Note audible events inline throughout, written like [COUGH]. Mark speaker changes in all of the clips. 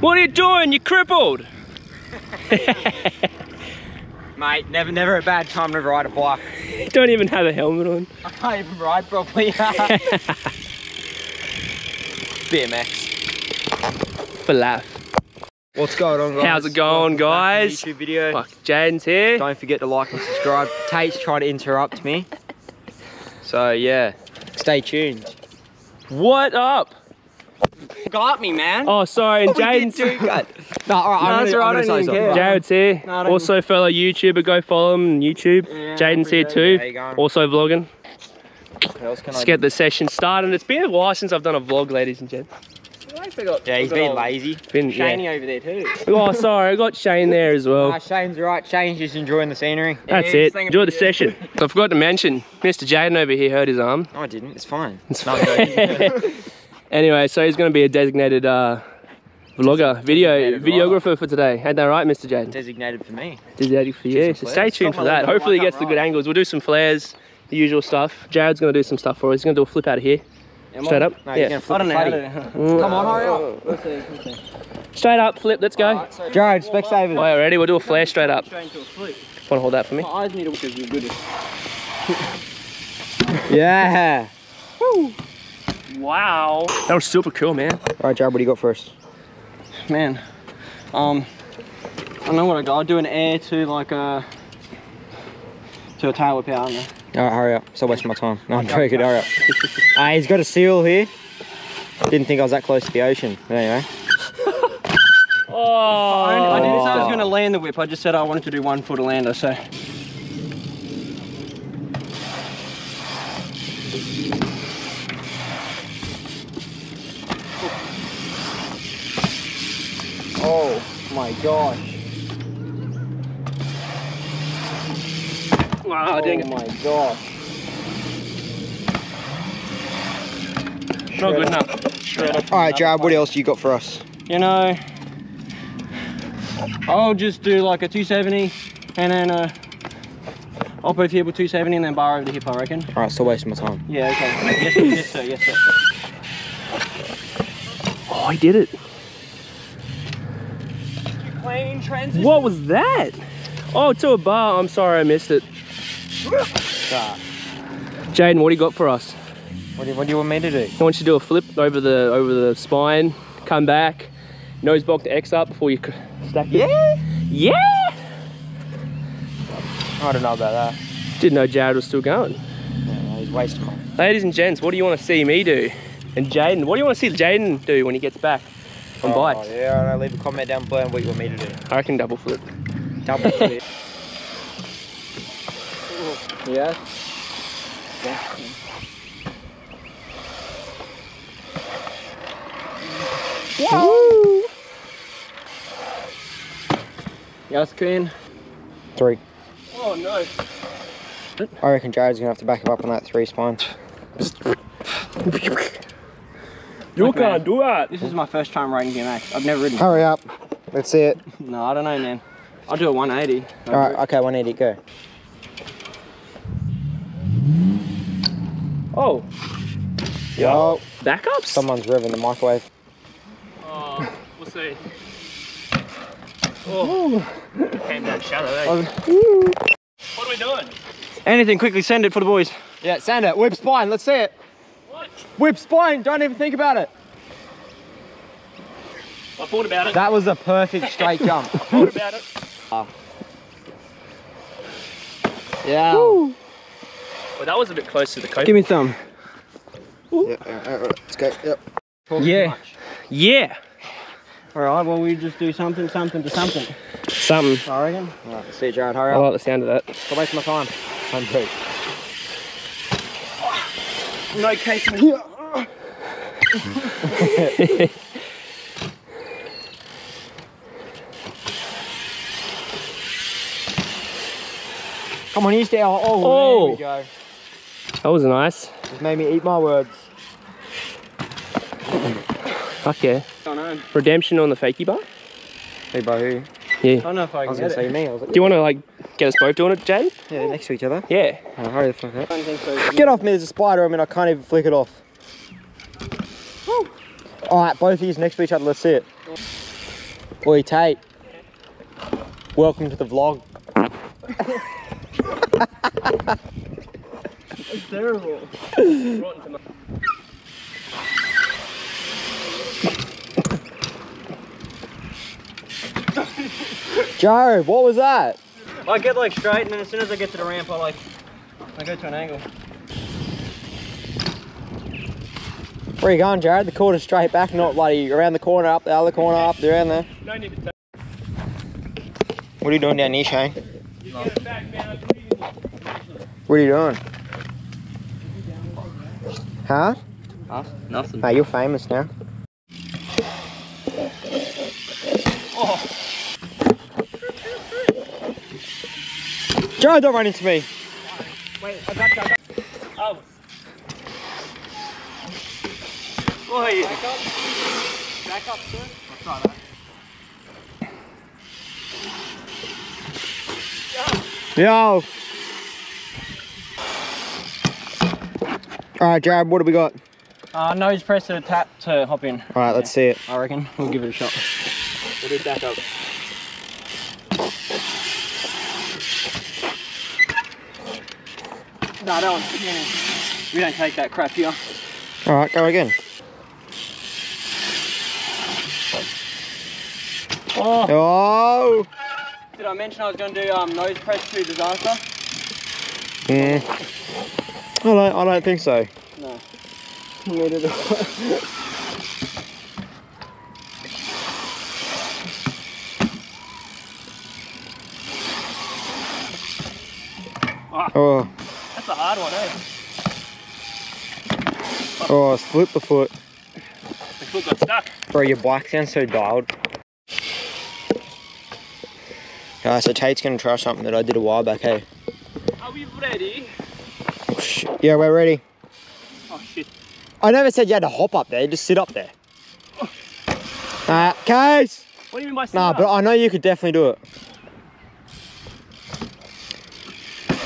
Speaker 1: What are you doing? You're crippled. [LAUGHS]
Speaker 2: Mate, never never a bad time to ride a bike.
Speaker 1: You [LAUGHS] don't even have a helmet on. [LAUGHS]
Speaker 2: I can't even ride properly. BMX.
Speaker 1: For laugh.
Speaker 2: What's going on guys?
Speaker 1: How's it going, guys?
Speaker 2: YouTube video.
Speaker 1: Fuck, Jaidan's here.
Speaker 2: Don't forget to like and subscribe. Tate's trying to interrupt me. So yeah, stay tuned.
Speaker 1: What up?
Speaker 2: Got me, man.
Speaker 1: Oh, sorry, and Jaidan's...
Speaker 2: No, all right,
Speaker 1: No,
Speaker 2: I'm
Speaker 1: it's
Speaker 2: gonna, I'm
Speaker 1: I don't
Speaker 2: say
Speaker 1: even care. Jaryd's here.
Speaker 2: No, I don't-
Speaker 1: also, fellow YouTuber. Go follow him on YouTube.
Speaker 2: Yeah,
Speaker 1: Jaidan's here too.
Speaker 2: you go.
Speaker 1: Also vlogging.
Speaker 2: What else can
Speaker 1: Let's
Speaker 2: I
Speaker 1: get the session started. It's been a while since I've done a vlog, ladies and gents.
Speaker 2: Yeah, he's been lazy.
Speaker 1: Been,
Speaker 2: Shaney
Speaker 1: yeah.
Speaker 2: over there too.
Speaker 1: Oh, sorry, I got Shane there as well.
Speaker 2: Ah, Shane's right. Shane's just enjoying the scenery.
Speaker 1: That's
Speaker 2: Yeah,
Speaker 1: it. Enjoy the
Speaker 2: about
Speaker 1: session. I forgot to mention, Mr. Jaidan over here hurt his arm.
Speaker 2: No, I didn't. It's fine.
Speaker 1: It's
Speaker 2: No,
Speaker 1: fine. [LAUGHS] anyway, so he's going to be a designated uh, vlogger, video
Speaker 2: Designated
Speaker 1: videographer for today. Ain't that right, Mr. Jaidan?
Speaker 2: Designated for me.
Speaker 1: Designated for you. So stay tuned for that. Hopefully, he
Speaker 2: I
Speaker 1: gets the good
Speaker 2: ride.
Speaker 1: angles. We'll do some flares, the usual stuff. Jaryd's going to do some stuff for us. He's going to do a flip out of here. Straight up.
Speaker 2: No,
Speaker 1: yeah.
Speaker 2: you're gonna flip the. Come on, hurry up.
Speaker 1: Straight up, flip. Let's go.
Speaker 2: Jaryd, Specsavers.
Speaker 1: Oh, yeah, ready? We'll do a flare straight up.
Speaker 3: Straight into a flip.
Speaker 1: Want to hold that for me?
Speaker 3: My eyes need to because you're good
Speaker 2: Yeah. [LAUGHS]
Speaker 1: Wow. That was super cool, man.
Speaker 2: All right, Jaryd, what do you got first?
Speaker 3: Man, um, I don't know what I got. I'll do an air to like a to a tail whip out. I don't know.
Speaker 2: All right, hurry up. Stop wasting my time. No, I'm joking. Hurry up. Ah, [LAUGHS] he's got a seal here. Didn't think I was that close to the ocean. But anyway. [LAUGHS]
Speaker 1: Oh.
Speaker 3: I, I didn't say I was going to land the whip. I just said I wanted to do one foot of lander. So
Speaker 2: Oh my gosh.
Speaker 1: Wow, dang it.
Speaker 2: Oh my gosh.
Speaker 1: Not good enough.
Speaker 2: All right, Jaryd, what else you got for us?
Speaker 3: you know, I'll just do like a 270 and then uh, a oppo table 270 and then bar over the hip. I reckon.
Speaker 2: All right, still wasting my time.
Speaker 3: Yeah. Okay. Yes, sir. Yes, sir. Yes, sir.
Speaker 1: Oh, he did it.
Speaker 3: Plane transition.
Speaker 1: What was that? Oh, to a bar. I'm sorry, I missed it. Ah. Jaidan, what do you got for us?
Speaker 2: What do, you, what do you want me to do?
Speaker 1: I want you to do a flip over the over the spine, come back, nose block to X up before you stack it.
Speaker 2: Yeah?
Speaker 1: Yeah.
Speaker 2: I don't know about that.
Speaker 1: Didn't know Jaryd was still going.
Speaker 2: Yeah, no, he's wasting my
Speaker 1: Ladies and gents, what do you want to see me do? And Jaidan, what do you want to see Jaidan do when he gets back on
Speaker 2: oh,
Speaker 1: bikes?
Speaker 2: Yeah, I don't know. Leave a comment down below on what you want me to do.
Speaker 1: I reckon double flip.
Speaker 2: Double flip. [LAUGHS]
Speaker 3: Yeah.
Speaker 1: Woo!
Speaker 3: Yes, Queen.
Speaker 2: Three.
Speaker 1: Oh no.
Speaker 2: I reckon Jaryd's gonna have to back him up on that three spine. [LAUGHS]
Speaker 1: You
Speaker 3: Look,
Speaker 1: can't
Speaker 3: man.
Speaker 1: do that.
Speaker 3: This is my first time riding BMX. I've never ridden.
Speaker 2: Hurry up. Let's see it.
Speaker 3: No, I don't know, man. I'll do a 180.
Speaker 2: All right, okay, 180, go.
Speaker 1: Oh,
Speaker 2: Yo.
Speaker 1: backups?
Speaker 2: Someone's revving the microwave.
Speaker 1: Oh, we'll see. Oh, came down shallow, eh? What are we doing?
Speaker 3: Anything, quickly send it for the boys.
Speaker 2: Yeah, send it. Whip spine, let's see it.
Speaker 1: What?
Speaker 2: Whip spine, don't even think about it.
Speaker 1: I thought about it.
Speaker 2: That was a perfect straight jump. [LAUGHS]
Speaker 1: I thought about it.
Speaker 2: Yeah.
Speaker 1: Well, that was a bit close to the coast.
Speaker 3: Give me some.
Speaker 2: Yeah, let's go. Yep.
Speaker 3: Yeah.
Speaker 1: Yeah.
Speaker 3: All right, well, we just do something, something to something.
Speaker 1: Something.
Speaker 3: I reckon.
Speaker 2: All right, let's see you, Jaryd. Hurry up.
Speaker 1: I like the sound of that.
Speaker 2: Stop wasting my time. I'm through.
Speaker 3: No case in here. [LAUGHS]
Speaker 2: Come on, you stay. Oh, oh,
Speaker 1: Oh.
Speaker 2: there we oh. go.
Speaker 1: That was nice.
Speaker 2: Just made me eat my words.
Speaker 1: Fuck yeah.
Speaker 3: I.
Speaker 1: Redemption on the fakie bar?
Speaker 2: Hey, bro, who?
Speaker 1: Yeah.
Speaker 3: I don't know if I
Speaker 2: I
Speaker 3: can
Speaker 2: was
Speaker 3: get
Speaker 2: gonna
Speaker 3: it.
Speaker 2: say me. I was like,
Speaker 1: Do you want to like get us both doing it, Jaidan?
Speaker 2: yeah, next to each other.
Speaker 1: Yeah.
Speaker 2: Oh, hurry the fuck up.
Speaker 3: I don't think so.
Speaker 2: Get off me, there's a spider. I mean, I can't even flick it off. All right, both of you next to each other. Let's see it. Oi, Tate. Welcome to the vlog.
Speaker 3: It's terrible.
Speaker 2: Jaryd, what was that?
Speaker 3: I get like straight and then as soon as I get to the ramp I like I go to an angle.
Speaker 2: Where are you going, Jaryd? The corner straight back, not bloody around the corner, up the other corner, up around there.
Speaker 1: No need to.
Speaker 2: What are you doing down here, Shane?
Speaker 1: You get back.
Speaker 2: What are you doing? Huh?
Speaker 3: Huh? Nothing.
Speaker 2: Mate, you're famous now. Jaryd, don't run into me.
Speaker 1: Wait, I got you. I got you. Oh.
Speaker 3: Oi.
Speaker 1: Back up. Back up, sir. I'll try that.
Speaker 2: Yo. All right, Jaryd, what have we got?
Speaker 3: Uh, nose press to tap to hop in.
Speaker 2: All right, let's see it.
Speaker 3: I reckon. We'll give it a shot.
Speaker 1: We'll do back up.
Speaker 3: No, that one's beginning. We don't take that crap here.
Speaker 2: All right, go again.
Speaker 3: Oh.
Speaker 2: Oh.
Speaker 3: Did I mention I was going to do um, nose press to disaster?
Speaker 2: Yeah. I don't, I don't think so.
Speaker 3: No. Neither do I.
Speaker 2: Oh,
Speaker 3: That's a hard one, eh?
Speaker 2: oh, flip the foot.
Speaker 1: The foot got stuck.
Speaker 2: Bro, your bike sounds so dialed. Guys, so Tate's gonna try something that I did a while back, hey?
Speaker 1: Are we ready?
Speaker 2: Sh- Yeah, we're ready.
Speaker 1: Oh shit.
Speaker 2: I never said you had to hop up there, just sit up there. Uh, Case!
Speaker 1: What do you mean by
Speaker 2: Nah,
Speaker 1: sit
Speaker 2: but? I know you could definitely do it.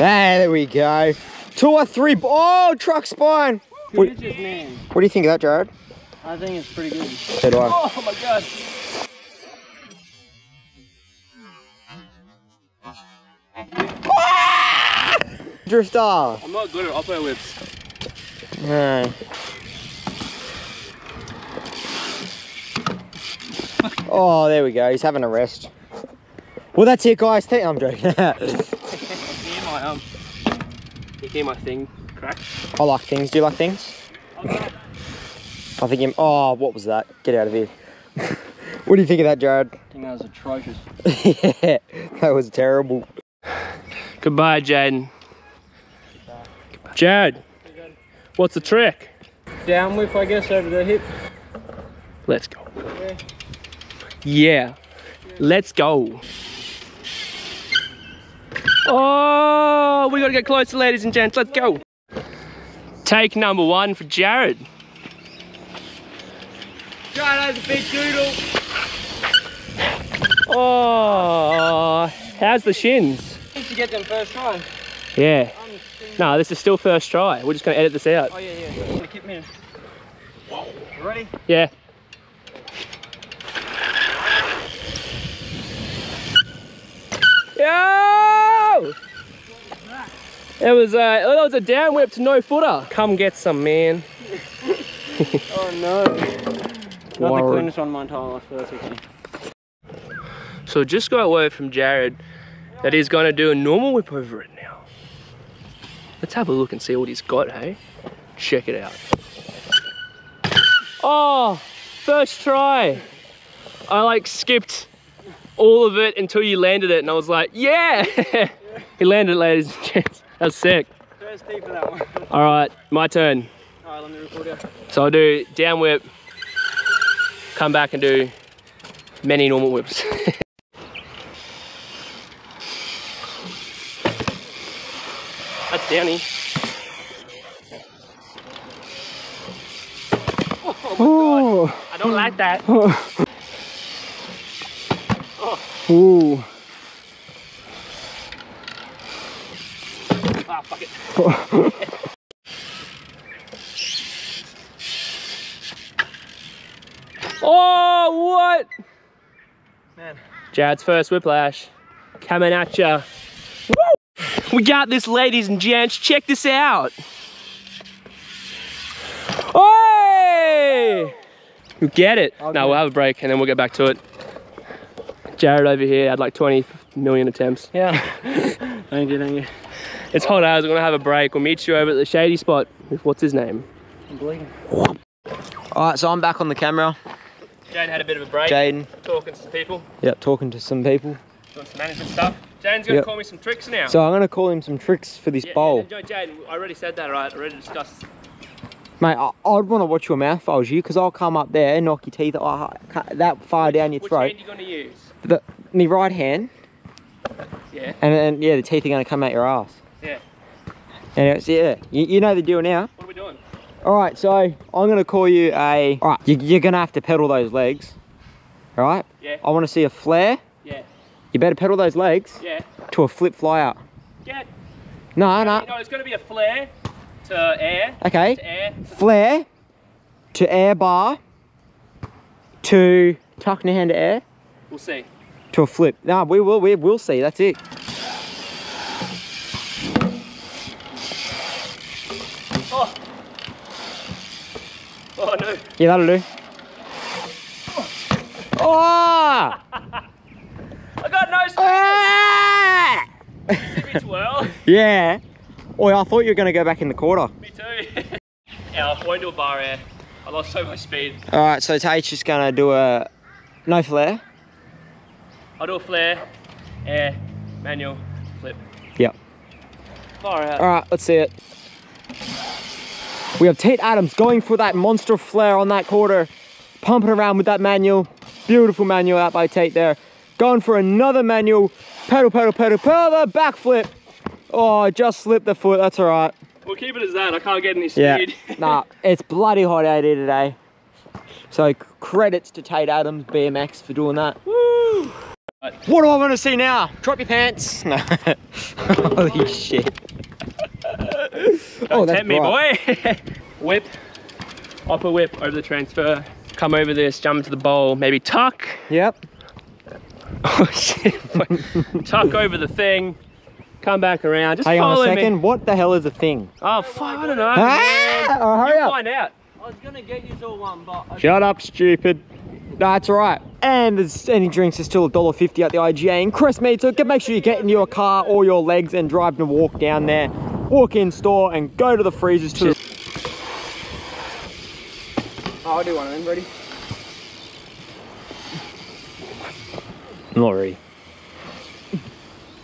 Speaker 2: There we go. Two or three. Oh, truck spine. What,
Speaker 3: Good just man.
Speaker 2: what do you think of that, Jaryd?
Speaker 3: I think it's pretty good.
Speaker 2: So.
Speaker 1: Oh my god.
Speaker 2: Drifter.
Speaker 1: I'm not good at oppo whips.
Speaker 2: No. Oh, there we go. He's having a rest. Well, that's it, guys. I'm joking. [LAUGHS]
Speaker 1: I hear my um. You hear my thing crack?
Speaker 2: I like things. Do you like things? I think him. Oh, what was that? Get out of here. [LAUGHS] what do you think of that, Jaryd?
Speaker 3: I think that was atrocious. [LAUGHS]
Speaker 2: yeah, that was terrible.
Speaker 1: Goodbye, Jaidan. Jad, what's the trick?
Speaker 3: Down whip, I guess, over the hip.
Speaker 1: Let's go. Yeah. Let's go. Oh, we gotta get closer, ladies and gents. Let's go. Take number one for Jaryd.
Speaker 3: Jaryd has a big doodle.
Speaker 1: Oh, how's the shins?
Speaker 3: Need to get them first try.
Speaker 1: Yeah. No, this is still first try. We're just gonna edit this out.
Speaker 3: Oh yeah, yeah. I'm keep me in. You ready?
Speaker 1: Yeah. Yo! It was uh, it was a down whip to no footer. Come get some, man. [LAUGHS]
Speaker 3: Oh no. Not the cleanest one in my entire life, but that's okay.
Speaker 1: So just got word from Jaryd that he's gonna do a normal whip over it now. Let's have a look and see what he's got, hey? Check it out. Oh, first try. I like skipped all of it until you landed it and I was like, yeah! [LAUGHS] he landed it, ladies and gents. That's sick.
Speaker 3: First tee for that one.
Speaker 1: All right, my turn.
Speaker 3: Alright, let me record you.
Speaker 1: So I'll do down whip, come back and do many normal whips. [LAUGHS] That's Downy.
Speaker 2: Oh.
Speaker 1: oh I don't like that. [LAUGHS] Oh.
Speaker 2: Ooh.
Speaker 1: Ah, fuck it. [LAUGHS] oh, what?
Speaker 3: Man.
Speaker 1: Jaryd's first whiplash. Coming at ya. Woo! We got this, ladies and gents. Check this out. Oi! You get it.
Speaker 3: I'll
Speaker 1: no, we'll have a break and then we'll get back to it. Jaryd over here had like 20 million attempts.
Speaker 3: Yeah. [LAUGHS] thank you, thank you.
Speaker 1: It's hot as. We're gonna have a break. We'll meet you over at the shady spot with what's his name?
Speaker 3: I'm bleeding.
Speaker 2: All right, so I'm back on the camera.
Speaker 1: Jane had a bit of a break.
Speaker 2: Jaidan.
Speaker 1: Talking to some people,
Speaker 2: Yep, talking to some people.
Speaker 1: doing some management stuff. Jane's gonna
Speaker 2: Yep.
Speaker 1: call me some tricks now.
Speaker 2: So I'm gonna call him some tricks for this
Speaker 1: yeah,
Speaker 2: bowl.
Speaker 1: Yeah, Jane, I already said that, right? I already discussed.
Speaker 2: Mate, I, I'd want to watch your mouth if I was you, because I'll come up there and knock your teeth oh, that far down your throat.
Speaker 1: Which
Speaker 2: throat.
Speaker 1: hand you gonna use?
Speaker 2: The, me right hand,
Speaker 1: Yeah.
Speaker 2: and then, yeah, the teeth are going to come out your ass.
Speaker 1: Yeah.
Speaker 2: Anyways, yeah, you, you know the deal now.
Speaker 1: What are we doing?
Speaker 2: All right, so I'm going to call you a... All right, you, you're going to have to pedal those legs. All right?
Speaker 1: Yeah.
Speaker 2: I want to see a flare.
Speaker 1: Yeah.
Speaker 2: You better pedal those legs
Speaker 1: Yeah.
Speaker 2: to a flip fly out.
Speaker 1: Yeah.
Speaker 2: No, no.
Speaker 1: No, it's gonna be a flare to air.
Speaker 2: Okay.
Speaker 1: To air.
Speaker 2: Flare to air bar to tucking your hand to air
Speaker 1: We'll see.
Speaker 2: to a flip. No, we will. We will see. That's it.
Speaker 1: Oh.
Speaker 2: That'll do. Oh!
Speaker 1: I got no space.
Speaker 2: Ah! Yeah. Oh, I thought you were going to go back in the quarter.
Speaker 1: Me too. [LAUGHS] yeah, I won't do a bar air. I lost so much speed.
Speaker 2: All right, so Tate's just going to do a no flare.
Speaker 1: I'll do a flare, air, manual, flip.
Speaker 2: Yep.
Speaker 1: Far out.
Speaker 2: All right, let's see it. We have Tate Adams going for that monster flare on that quarter, pumping around with that manual. Beautiful manual out by Tate there. Going for another manual. Pedal, pedal, pedal, pedal, the backflip. Oh, I just slipped the foot. That's all right.
Speaker 1: We'll keep it as that. I can't get any
Speaker 2: Yeah.
Speaker 1: speed. [LAUGHS]
Speaker 2: nah, it's bloody hot out here today. So credits to Tate Adams BMX for doing that.
Speaker 1: Woo!
Speaker 2: What do I want to see now? Drop your pants. No. [LAUGHS] Holy shit. [LAUGHS] oh, that's
Speaker 1: Tempt me, boy. [LAUGHS] whip. Upper whip over the transfer. Come over this, jump into the bowl, maybe tuck.
Speaker 2: Yep. [LAUGHS]
Speaker 1: Oh shit. tuck over the thing. Come back around. Just
Speaker 2: Hang on a second.
Speaker 1: me.
Speaker 2: What the hell is a thing?
Speaker 1: Oh fuck, I don't know.
Speaker 2: Ah!
Speaker 1: man.
Speaker 2: Oh, hurry
Speaker 1: You'll
Speaker 2: up.
Speaker 1: find out.
Speaker 3: I was gonna get you all one, but I
Speaker 2: Shut up, stupid. No, it's all right. And there's any drinks are still $1.50 at the IGA in Crestmead. So get, make sure you get in your car or your legs and drive to walk down there. Walk in store and go to the freezers to
Speaker 3: Oh, I'll do one of them. Ready?
Speaker 2: I'm not ready.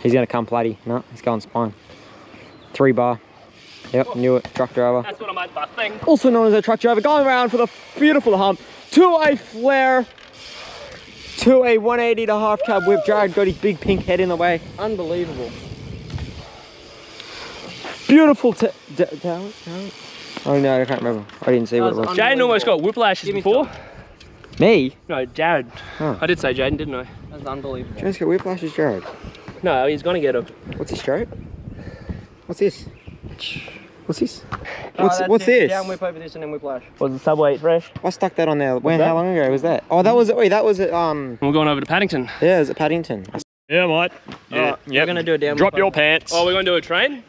Speaker 2: He's gonna come bloody. No, he's going spine. Three bar. Yep, knew it. Truck driver.
Speaker 1: That's what I meant by thing.
Speaker 2: Also known as a truck driver, going around for the beautiful hump to a flare to a 180 to half cab whip. Jaryd got his big pink head in the way.
Speaker 3: Unbelievable.
Speaker 2: Beautiful t- d- talent, talent. Oh no, I can't remember. I didn't see what it
Speaker 3: was
Speaker 2: was.
Speaker 1: Jaidan almost got whiplashes before.
Speaker 2: Me?
Speaker 1: No, Jaryd.
Speaker 2: Oh.
Speaker 1: I did say Jaidan, didn't I?
Speaker 3: That's unbelievable.
Speaker 2: James got whiplashes, Jaryd.
Speaker 1: No, he's gonna get him.
Speaker 2: What's this, Jaryd? What's this? What's this?
Speaker 3: Oh,
Speaker 2: What's,
Speaker 3: that's
Speaker 2: what's
Speaker 3: it.
Speaker 2: this?
Speaker 3: Down whip over this and then whiplash.
Speaker 1: Was the Subway Eat Fresh?
Speaker 2: I stuck that on there. When? How long ago was that? Oh, that was wait. That was at um.
Speaker 1: We're going over to Paddington.
Speaker 2: Yeah, it was at Paddington.
Speaker 4: Yeah, mate. Yeah.
Speaker 3: Alright, We're gonna do a down
Speaker 4: Drop
Speaker 3: whip
Speaker 4: your
Speaker 3: over.
Speaker 4: pants.
Speaker 1: Oh, we're gonna do a train?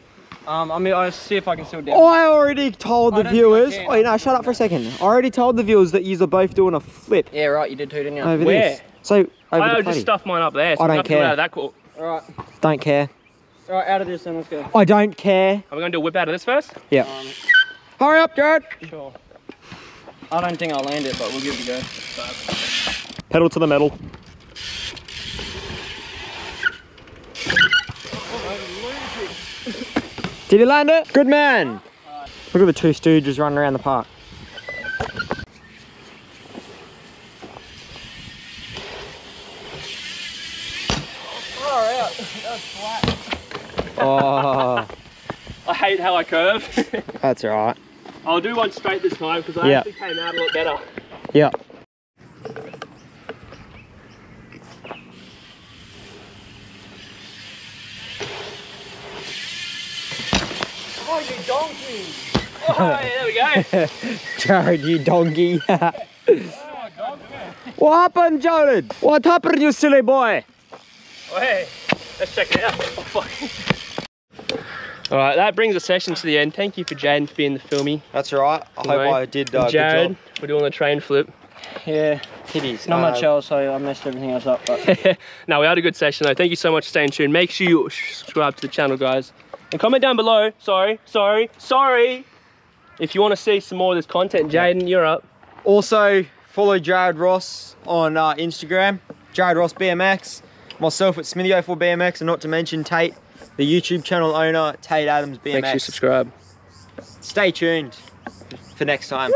Speaker 3: Um, I mean, I'll see if I can still down.
Speaker 2: Oh, I already told the
Speaker 3: don't think I
Speaker 2: viewers.
Speaker 3: can.
Speaker 2: Wait, no, shut up for a second. I already told the viewers that you're both doing a flip
Speaker 3: Yeah, right. You did too, didn't you?
Speaker 2: over
Speaker 1: Where?
Speaker 2: this. So over
Speaker 1: I
Speaker 2: the
Speaker 1: just
Speaker 2: putty.
Speaker 1: stuffed mine up there. So
Speaker 2: I don't
Speaker 1: nothing
Speaker 2: care.
Speaker 1: Out of that cool.
Speaker 3: All right.
Speaker 2: Don't care.
Speaker 3: All right. Out of this, then let's go.
Speaker 2: I don't care.
Speaker 1: Are we gonna do a whip out of this first?
Speaker 2: Yeah.
Speaker 3: Um,
Speaker 2: Hurry up, Jaryd.
Speaker 3: sure. I don't think I'll land it, but we'll give it a go.
Speaker 4: Pedal to the metal.
Speaker 2: Did he land it? Good man. Look at the two stooges running around the park.
Speaker 3: Far out. That was flat.
Speaker 2: Oh, [LAUGHS]
Speaker 1: I hate how I curve. [LAUGHS]
Speaker 2: that's all right.
Speaker 1: I'll do one straight this time because I
Speaker 2: Yeah.
Speaker 1: actually came out a lot better.
Speaker 2: Yeah.
Speaker 3: Oh, you donkey.
Speaker 1: Oh, yeah, there we go. [LAUGHS]
Speaker 2: Jaryd, you donkey. [LAUGHS] What happened, Jaryd? What happened, you silly boy?
Speaker 1: Oh, hey, let's check it out. Oh, [LAUGHS] fuck. All right, that brings the session to the end. Thank you for Jaidan for being the filmy.
Speaker 2: That's all right. I
Speaker 1: hope I
Speaker 2: did
Speaker 1: And Jaryd for doing the train flip.
Speaker 3: Yeah,
Speaker 2: Titties.
Speaker 3: not
Speaker 2: Uh,
Speaker 3: much else, so I messed everything else up. But
Speaker 1: no, we had a good session though. Thank you so much for staying tuned. Make sure you subscribe to the channel, guys. And comment down below. Sorry, sorry, sorry. If you want to see some more of this content, Jaidan, you're up.
Speaker 2: Also, follow Jaryd Ross on uh, Instagram, Jaryd Ross BMX. Myself at Smithy04 BMX, and not to mention Tate, the YouTube channel owner, Tate Adams BMX.
Speaker 1: Make sure you subscribe.
Speaker 2: Stay tuned for next time.